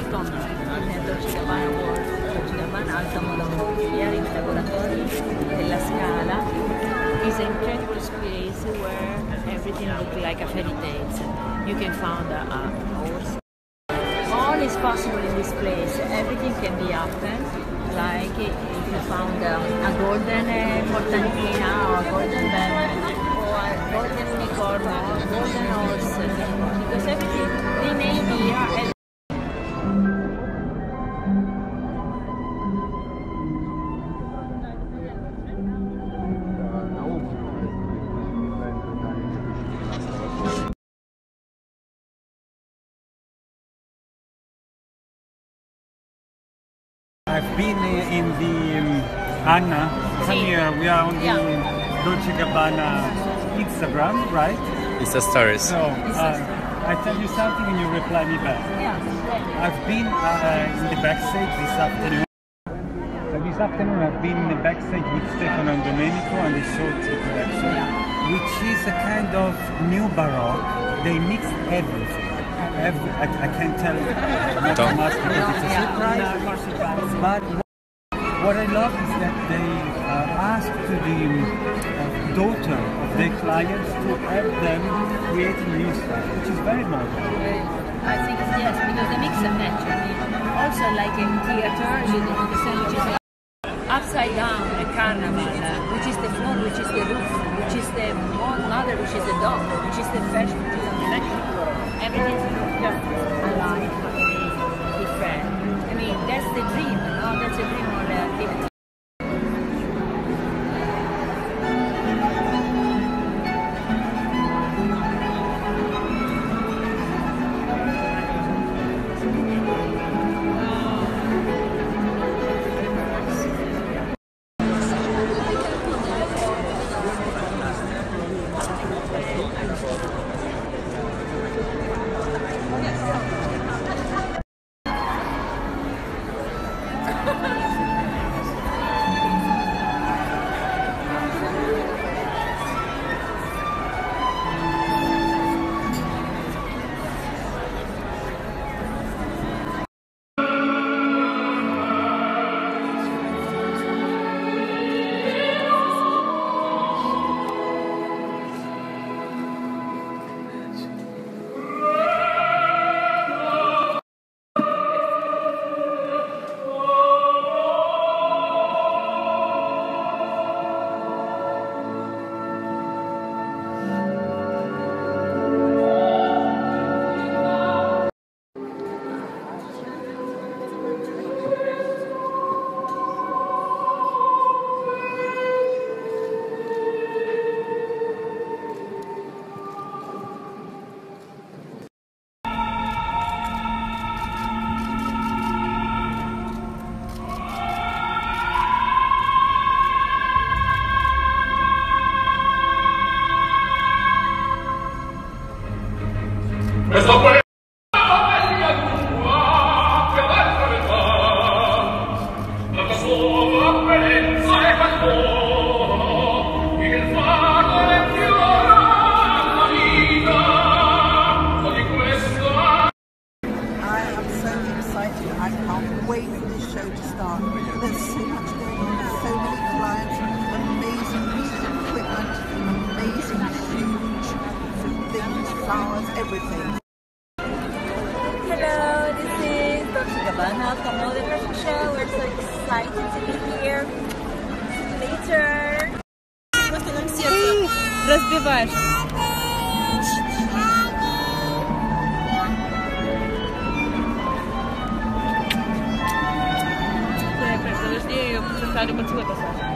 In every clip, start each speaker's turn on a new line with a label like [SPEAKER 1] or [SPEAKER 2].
[SPEAKER 1] Welcome in Dolce Gabbana World, Dolce Gabbana Alta Moda World. Here in Laboratory della Scala is an incredible space where everything looks like a fairy tale. You can find a, a horse. All is possible in this place.
[SPEAKER 2] Been in the um, Anna. Come here. We are on the
[SPEAKER 1] Yeah.
[SPEAKER 2] Dolce Gabbana Instagram, right?
[SPEAKER 3] It's a story.
[SPEAKER 2] So uh, I tell you something and you reply me back.
[SPEAKER 1] yeah.
[SPEAKER 2] I've been uh, in the backstage this afternoon. Uh, this afternoon I've been in the backstage with Stefano and Domenico and the Sorti collection, which is a kind of new baroque. They mix everything. Every, I, I can't tell you not too
[SPEAKER 3] Don't.
[SPEAKER 2] much because it's a
[SPEAKER 1] Yeah,
[SPEAKER 2] surprise.
[SPEAKER 1] no, more surprise.
[SPEAKER 2] But what I love is that they uh, ask to the uh, daughter of their clients to help them create new stuff, which is very modern.
[SPEAKER 1] I think it's yes, because they mix and match. I mean, also like in theater, you know, the same is upside down, a carnival, uh, which is the floor, which is the roof, which is the mother, which is the dog, which is the fashion,
[SPEAKER 4] Questo poi che
[SPEAKER 3] Saya ada bercerita pasal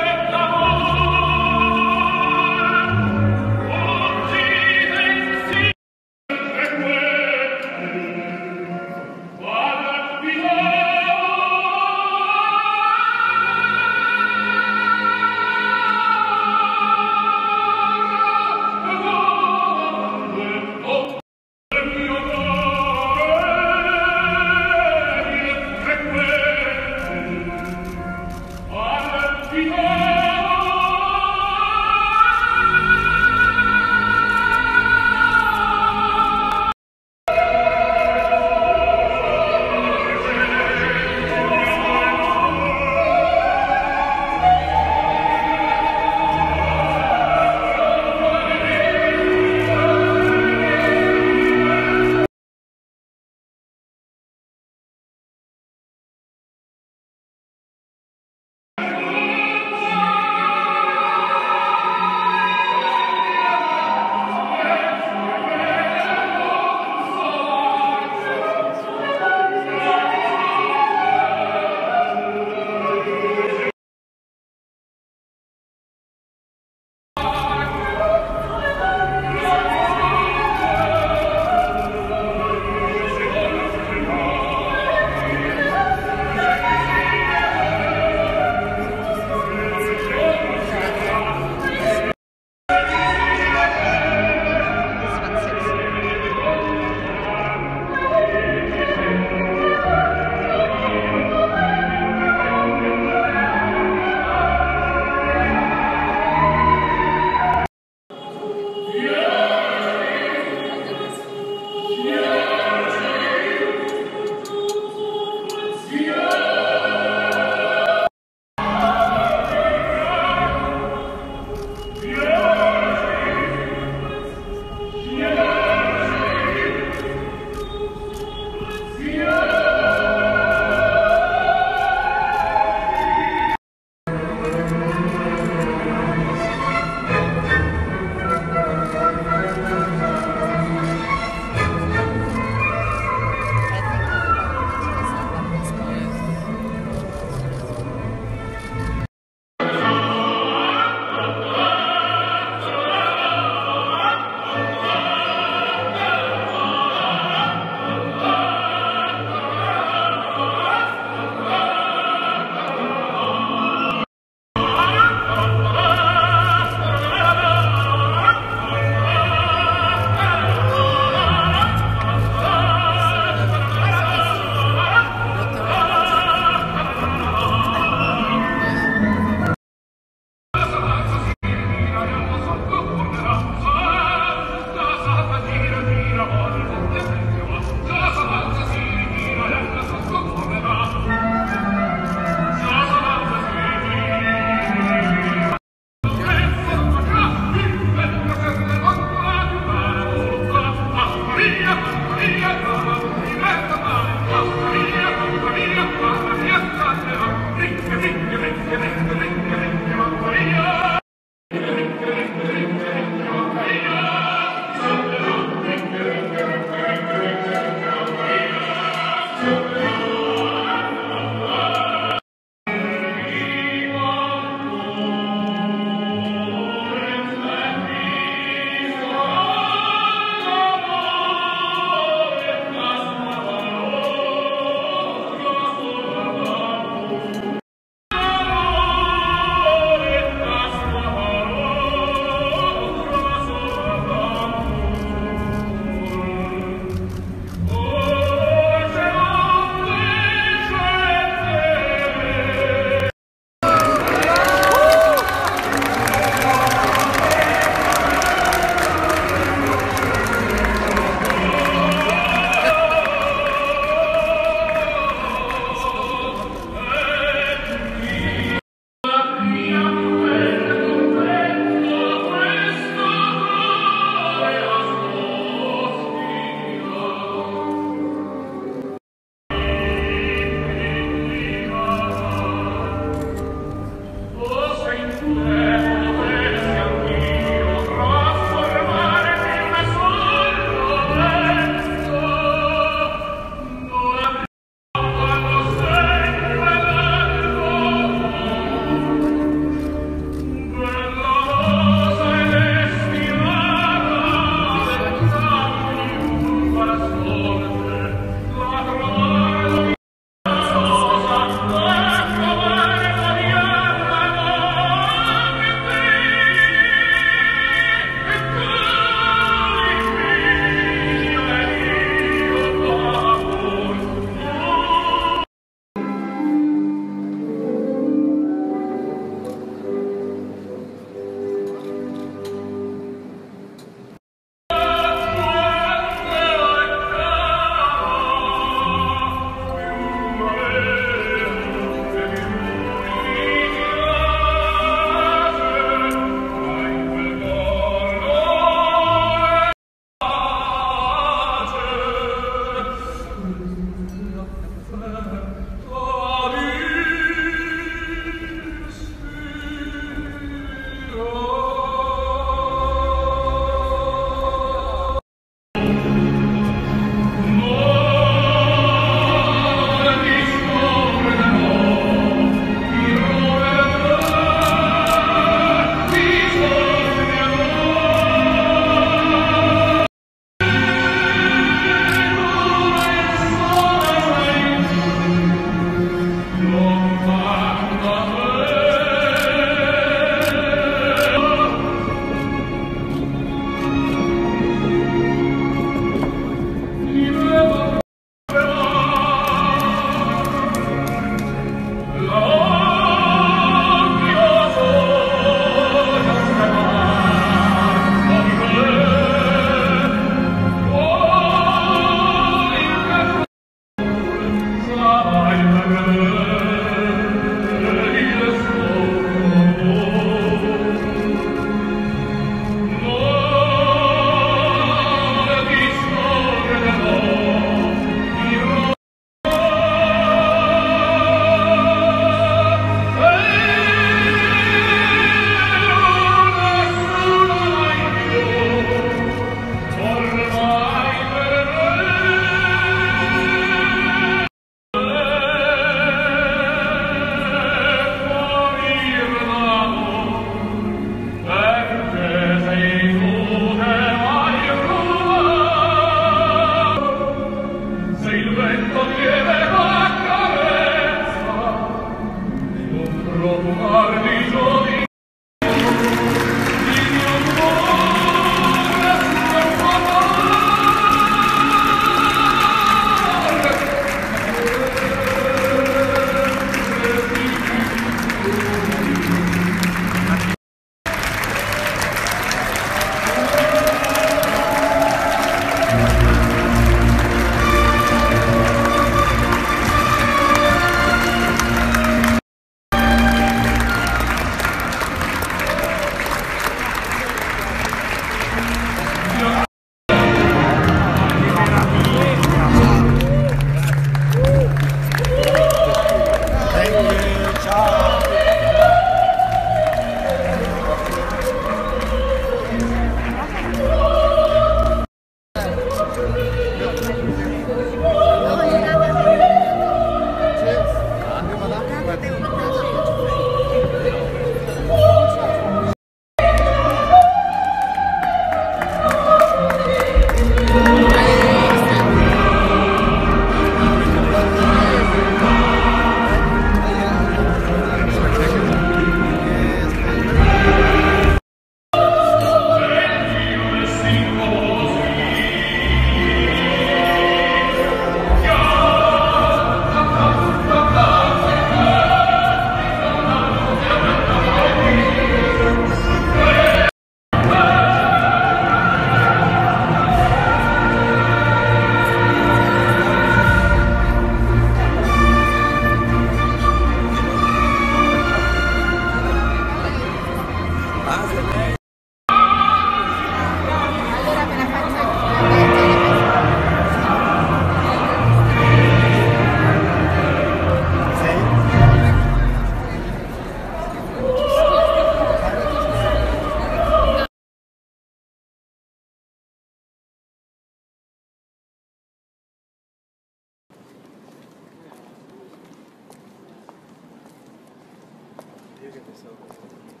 [SPEAKER 4] verecek hesabı.